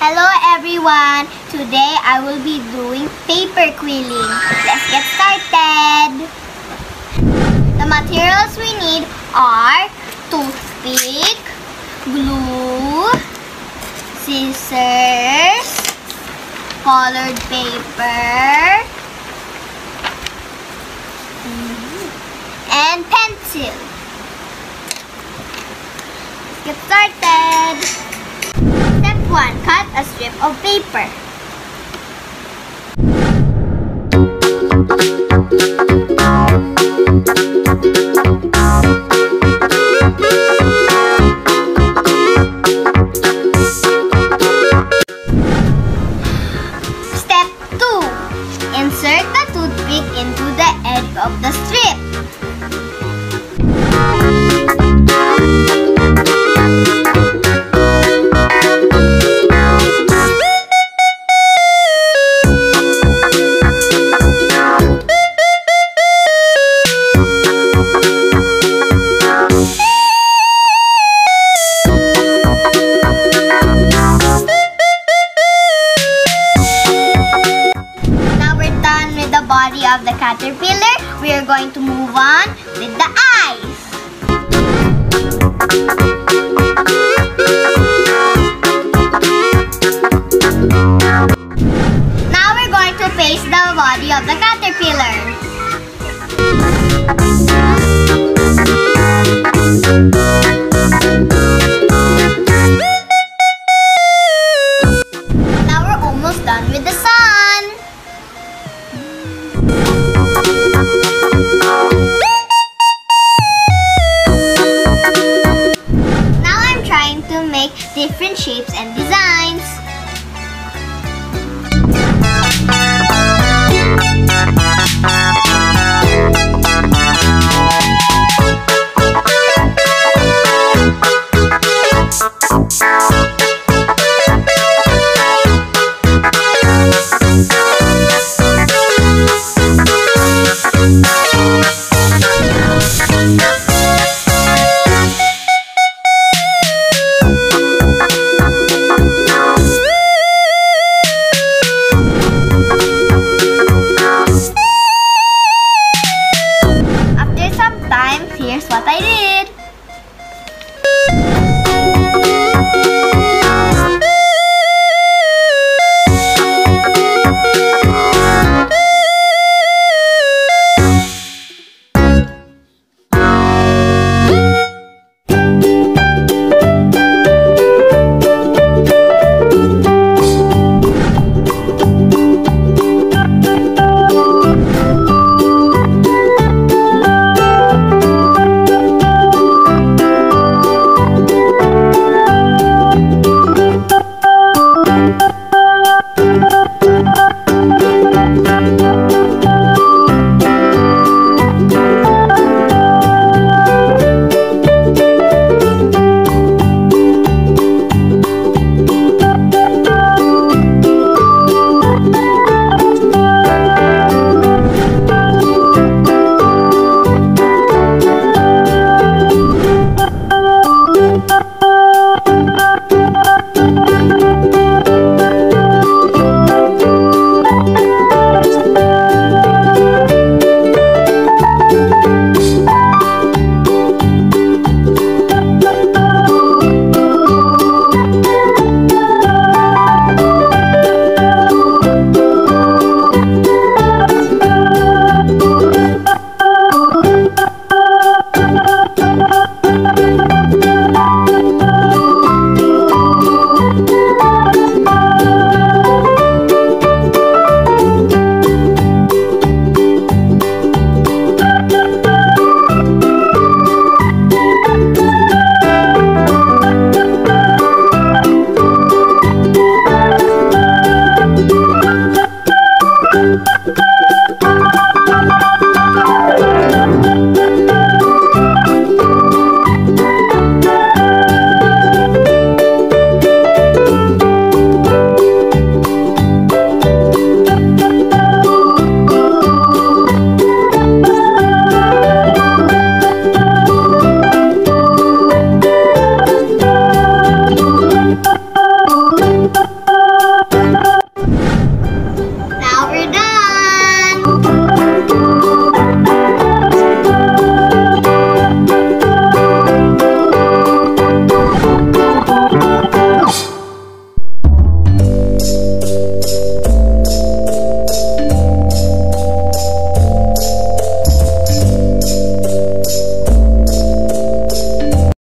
Hello everyone! Today I will be doing paper quilling. Let's get started! The materials we need are toothpick, glue, scissors, colored paper, mm-hmm, and pencil. Let's get started! Step 1. Cut a strip of paper. Step 2. Insert the toothpick into the edge of the strip. We are going to move on with the eyes. Now we're going to paste the body of the caterpillar.